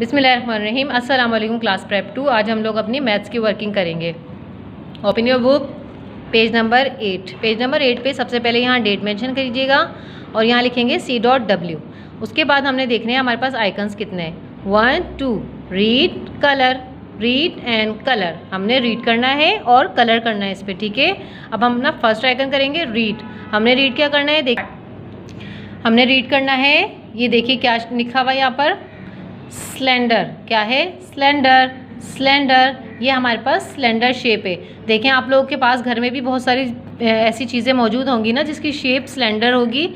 बिसमीम अस्सलाम class prep to. आज हम लोग अपनी मैथ्स की वर्किंग करेंगे। Open your book page number eight page number eight पे सबसे पहले यहाँ डेट मेंशन करिएगा और यहाँ लिखेंगे सी डॉट डब्ल्यू उसके बाद हमने देखने हैं हमारे पास आइकन्स कितने हैं। One two red colour red and colour हमने रीड करना है और कलर करना है इस पर ठीक है? अब हम अपना फ़र्स्ट आइकन करेंगे रीड हमने रीड क्या करना है? देख हमने रीड करना है। ये देखिए क्या लिखा हुआ यहाँ पर। स्लेंडर। क्या है? स्लेंडर। स्लेंडर, ये हमारे पास स्लेंडर शेप है। देखें, आप लोगों के पास घर में भी बहुत सारी ऐसी चीज़ें मौजूद होंगी ना, जिसकी शेप स्लेंडर होगी।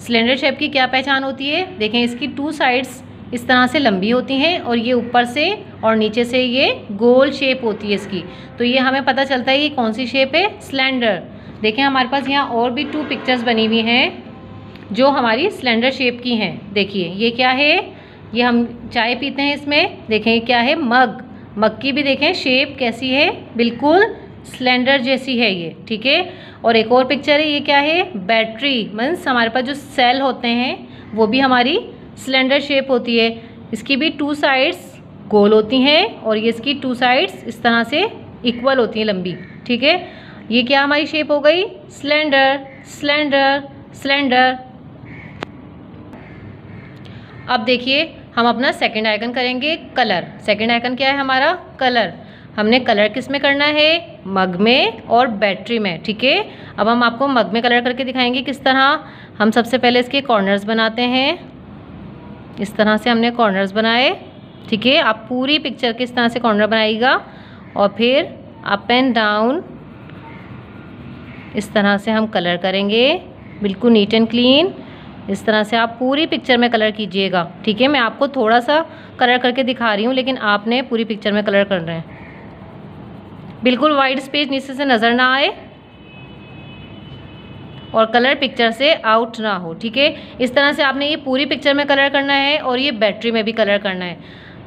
स्लेंडर शेप की क्या पहचान होती है? देखें, इसकी टू साइड्स इस तरह से लंबी होती हैं और ये ऊपर से और नीचे से ये गोल शेप होती है इसकी। तो ये हमें पता चलता है कि कौन सी शेप है? स्लेंडर। देखें, हमारे पास यहाँ और भी टू पिक्चर्स बनी हुई हैं, जो हमारी स्लेंडर शेप की हैं। देखिए, ये क्या है? ये हम चाय पीते हैं इसमें। देखें क्या है, मग। मग की भी देखें शेप कैसी है, बिल्कुल सिलेंडर जैसी है ये, ठीक है? और एक और पिक्चर है, ये क्या है बैटरी मीन्स हमारे पास जो सेल होते हैं, वो भी हमारी सिलेंडर शेप होती है। इसकी भी टू साइड्स गोल होती हैं और ये इसकी टू साइड्स इस तरह से इक्वल होती हैं लंबी, ठीक है? ये क्या हमारी शेप हो गई? सिलेंडर सिलेंडर सिलेंडर अब देखिए हम अपना सेकंड आइकन करेंगे कलर सेकंड आइकन क्या है हमारा? कलर हमने कलर किसमें करना है? मग में और बैटरी में, ठीक है? अब हम आपको मग में कलर करके दिखाएँगे किस तरह. हम सबसे पहले इसके कॉर्नर्स बनाते हैं. इस तरह से हमने कॉर्नर्स बनाए, ठीक है? आप पूरी पिक्चर किस तरह से कॉर्नर बनाइएगा और फिर अप एंड डाउन इस तरह से हम कलर करेंगे, बिल्कुल नीट एंड क्लीन इस तरह से आप पूरी पिक्चर में कलर कीजिएगा। ठीक है, मैं आपको थोड़ा सा कलर करके दिखा रही हूँ, लेकिन आपने पूरी पिक्चर में कलर कर रहे हैं। बिल्कुल वाइट स्पेस नीचे से नज़र ना आए और कलर पिक्चर से आउट ना हो, ठीक है? इस तरह से आपने ये पूरी पिक्चर में कलर करना है और ये बैटरी में भी कलर करना है।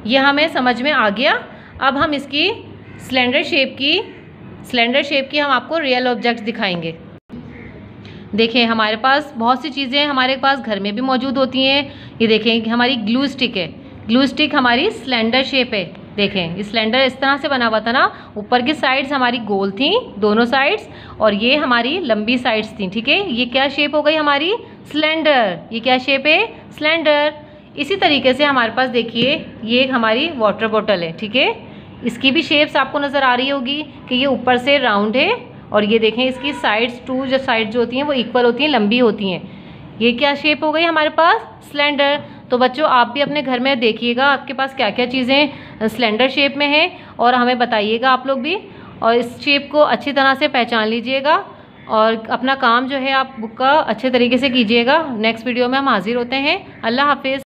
ये हमें समझ में आ गया। अब हम इसकी सिलेंडर शेप की सिलेंडर शेप की हम आपको रियल ऑब्जेक्ट्स दिखाएँगे। देखें, हमारे पास बहुत सी चीज़ें हमारे पास घर में भी मौजूद होती हैं। ये देखें हमारी ग्लू स्टिक है। ग्लू स्टिक हमारी सिलेंडर शेप है। देखें सिलेंडर इस तरह से बना हुआ था ना, ऊपर की साइड्स हमारी गोल थी, दोनों साइड्स और ये हमारी लंबी साइड्स थी, ठीक है? ये क्या शेप हो गई हमारी? सिलेंडर ये क्या शेप है? सिलेंडर इसी तरीके से हमारे पास देखिए, ये हमारी वाटर बॉटल है, ठीक है? इसकी भी शेप्स आपको नज़र आ रही होगी कि ये ऊपर से राउंड है और ये देखें, इसकी साइड्स टू जो साइड जो होती हैं, वो इक्वल होती हैं, लंबी होती हैं। ये क्या शेप हो गई हमारे पास? सिलेंडर तो बच्चों, आप भी अपने घर में देखिएगा, आपके पास क्या क्या चीज़ें सिलेंडर शेप में हैं, और हमें बताइएगा आप लोग भी। और इस शेप को अच्छी तरह से पहचान लीजिएगा, और अपना काम जो है आप बुक का अच्छे तरीके से कीजिएगा। नेक्स्ट वीडियो में हम हाजिर होते हैं। अल्लाह हाफिज़।